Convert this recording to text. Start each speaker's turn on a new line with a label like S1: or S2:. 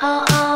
S1: Oh, oh.